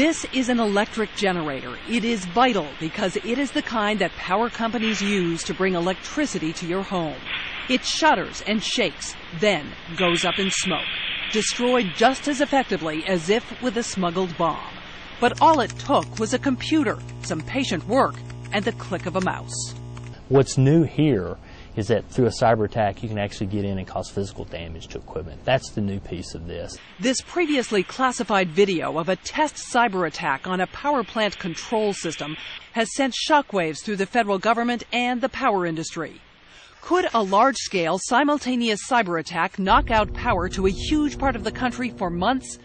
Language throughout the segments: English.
This is an electric generator. It is vital because it is the kind that power companies use to bring electricity to your home. It shudders and shakes, then goes up in smoke, destroyed just as effectively as if with a smuggled bomb. But all it took was a computer, some patient work, and the click of a mouse. What's new here is that through a cyber attack, you can actually get in and cause physical damage to equipment. That's the new piece of this. This previously classified video of a test cyber attack on a power plant control system has sent shockwaves through the federal government and the power industry. Could a large scale simultaneous cyber attack knock out power to a huge part of the country for months?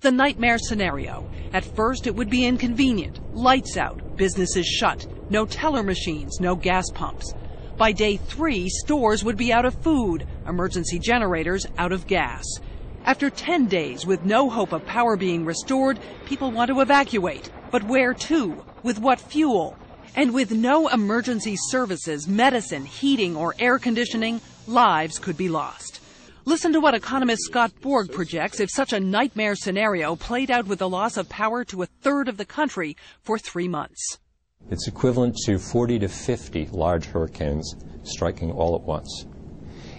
The nightmare scenario. At first, it would be inconvenient. Lights out, businesses shut, no teller machines, no gas pumps. By day three, stores would be out of food, emergency generators out of gas. After 10 days with no hope of power being restored, people want to evacuate. But where to? With what fuel? And with no emergency services, medicine, heating, or air conditioning, lives could be lost. Listen to what economist Scott Borg projects if such a nightmare scenario played out with the loss of power to a third of the country for three months. It's equivalent to 40 to 50 large hurricanes striking all at once.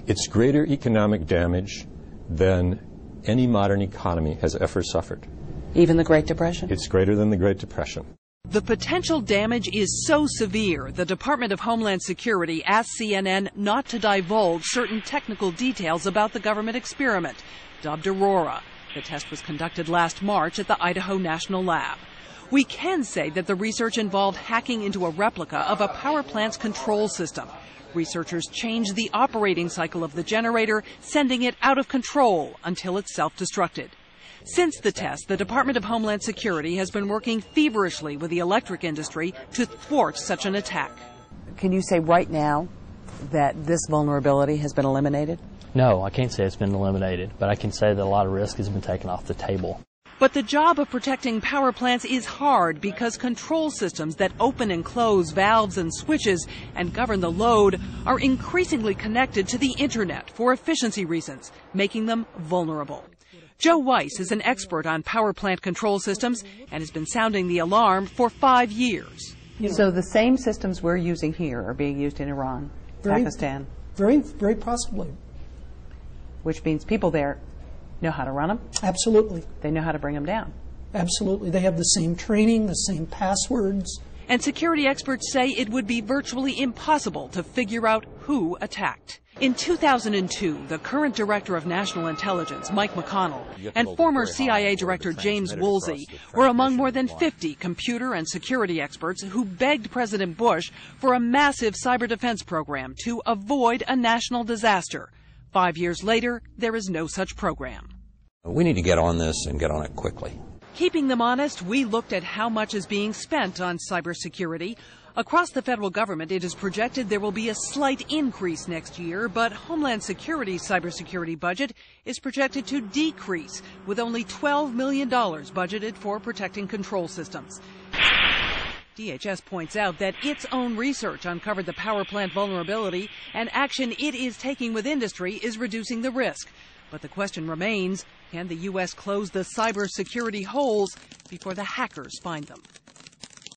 It's greater economic damage than any modern economy has ever suffered. Even the Great Depression? It's greater than the Great Depression. The potential damage is so severe, the Department of Homeland Security asked CNN not to divulge certain technical details about the government experiment, dubbed Aurora. The test was conducted last March at the Idaho National Lab. We can say that the research involved hacking into a replica of a power plant's control system. Researchers changed the operating cycle of the generator, sending it out of control until it self-destructed. Since the test, the Department of Homeland Security has been working feverishly with the electric industry to thwart such an attack. Can you say right now that this vulnerability has been eliminated? No, I can't say it's been eliminated, but I can say that a lot of risk has been taken off the table. But the job of protecting power plants is hard because control systems that open and close valves and switches and govern the load are increasingly connected to the internet for efficiency reasons, making them vulnerable. Joe Weiss is an expert on power plant control systems and has been sounding the alarm for five years. So the same systems we're using here are being used in Iran, Very- Pakistan, Very, very possibly. which means people there know how to run them, Absolutely. they know how to bring them down. Absolutely. They have the same training, the same passwords. And security experts say it would be virtually impossible to figure out who attacked. In 2002, the current director of national intelligence, Mike McConnell, and former CIA director James Woolsey were among more than 50 computer and security experts who begged President Bush for a massive cyber defense program to avoid a national disaster. Five years later, there is no such program. We need to get on this and get on it quickly. Keeping them honest, we looked at how much is being spent on cybersecurity. Across the federal government, it is projected there will be a slight increase next year, but Homeland Security's cybersecurity budget is projected to decrease, with only $12 million budgeted for protecting control systems. DHS points out that its own research uncovered the power plant vulnerability, and action it is taking with industry is reducing the risk. But the question remains can the U.S. close the cybersecurity holes before the hackers find them?